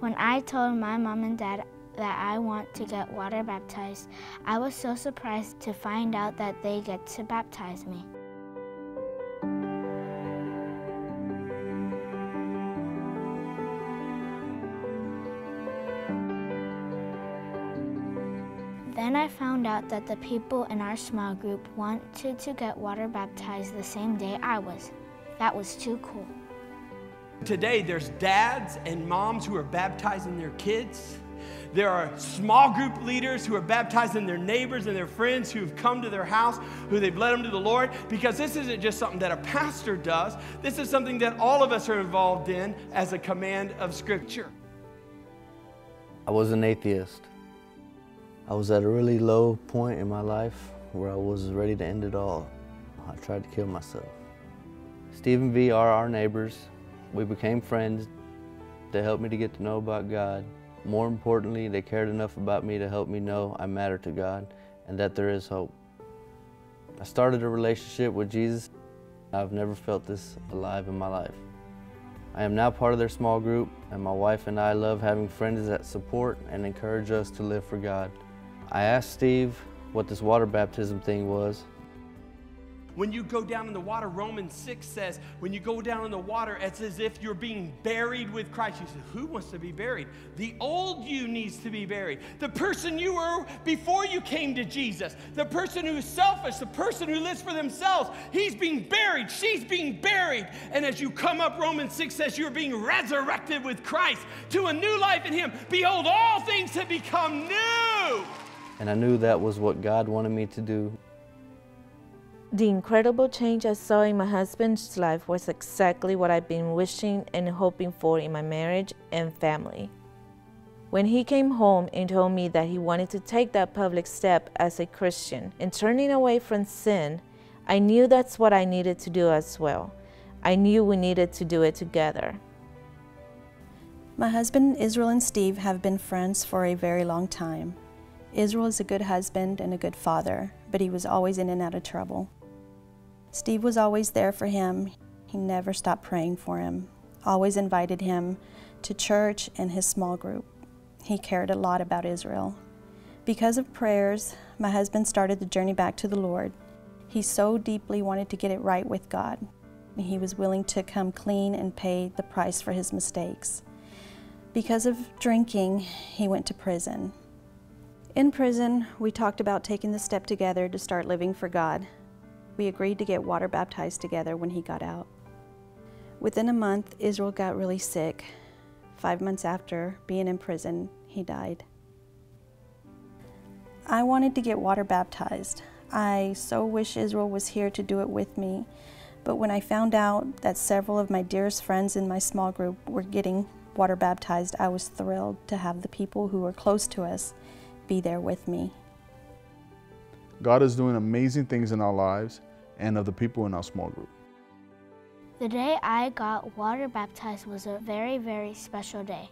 When I told my mom and dad that I want to get water baptized, I was so surprised to find out that they get to baptize me. Then I found out that the people in our small group wanted to get water baptized the same day I was. That was too cool. Today, there's dads and moms who are baptizing their kids. There are small group leaders who are baptizing their neighbors and their friends who've come to their house, who they've led them to the Lord, because this isn't just something that a pastor does. This is something that all of us are involved in as a command of Scripture. I was an atheist. I was at a really low point in my life where I was ready to end it all. I tried to kill myself. Stephen V are our neighbors. We became friends. They helped me to get to know about God. More importantly, they cared enough about me to help me know I matter to God and that there is hope. I started a relationship with Jesus. I've never felt this alive in my life. I am now part of their small group, and my wife and I love having friends that support and encourage us to live for God. I asked Steve what this water baptism thing was. When you go down in the water, Romans 6 says, when you go down in the water, it's as if you're being buried with Christ. You say, Who wants to be buried? The old you needs to be buried. The person you were before you came to Jesus, the person who's selfish, the person who lives for themselves, he's being buried. She's being buried. And as you come up, Romans 6 says, You're being resurrected with Christ to a new life in Him. Behold, all things have become new. And I knew that was what God wanted me to do. The incredible change I saw in my husband's life was exactly what I've been wishing and hoping for in my marriage and family. When he came home and told me that he wanted to take that public step as a Christian and turning away from sin, I knew that's what I needed to do as well. I knew we needed to do it together. My husband, Israel, and Steve have been friends for a very long time. Israel is a good husband and a good father, but he was always in and out of trouble. Steve was always there for him. He never stopped praying for him, always invited him to church and his small group. He cared a lot about Israel. Because of prayers, my husband started the journey back to the Lord. He so deeply wanted to get it right with God. He was willing to come clean and pay the price for his mistakes. Because of drinking, he went to prison. In prison, we talked about taking the step together to start living for God. We agreed to get water baptized together when he got out. Within a month, Israel got really sick. Five months after being in prison, he died. I wanted to get water baptized. I so wish Israel was here to do it with me. But when I found out that several of my dearest friends in my small group were getting water baptized, I was thrilled to have the people who were close to us be there with me. God is doing amazing things in our lives and of the people in our small group. The day I got water baptized was a very, very special day.